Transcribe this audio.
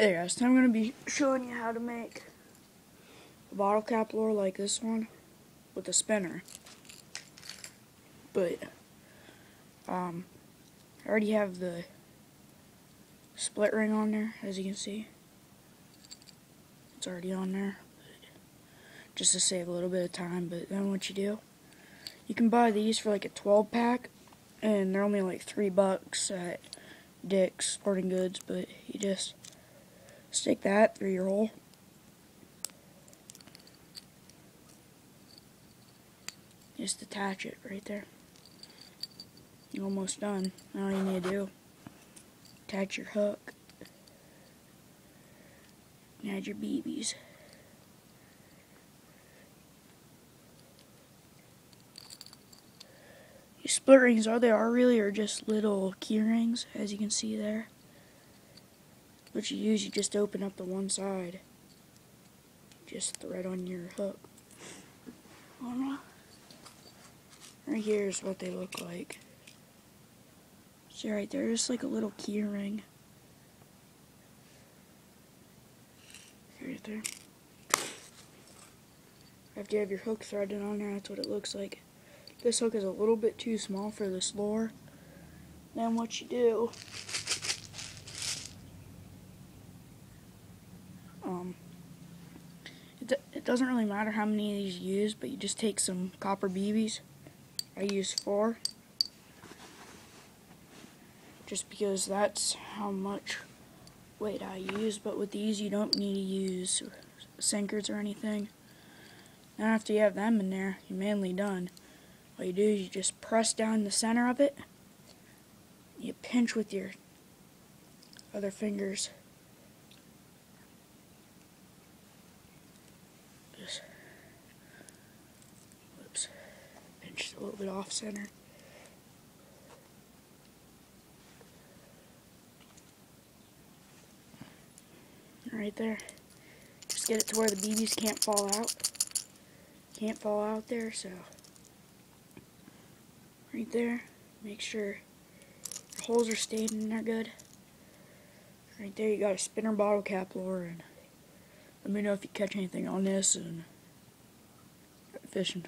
Hey guys, today I'm going to be showing you how to make a bottle cap lure like this one with a spinner. But, um, I already have the split ring on there, as you can see. It's already on there, just to save a little bit of time, but then what you do, you can buy these for like a 12 pack, and they're only like 3 bucks at Dick's Sporting Goods, but you just Stick that through your hole. Just attach it right there. You're almost done. Now all you need to do, attach your hook. And add your BBs. These split rings, all they are really are just little key rings, as you can see there. What you use, you just open up the one side. Just thread on your hook. Right here is what they look like. See right there, just like a little key ring. Right there. After you have your hook threaded on there, that's what it looks like. This hook is a little bit too small for this lure. Then what you do Um, it, it doesn't really matter how many of these you use, but you just take some copper BBs. I use four. Just because that's how much weight I use, but with these you don't need to use sinkers or anything. Then after you have them in there, you're mainly done. What you do is you just press down the center of it. You pinch with your other fingers a little bit off center. Right there. Just get it to where the BBs can't fall out. Can't fall out there, so right there. Make sure the holes are staying in there good. Right there you got a spinner bottle cap lure and let me know if you catch anything on this and fishing.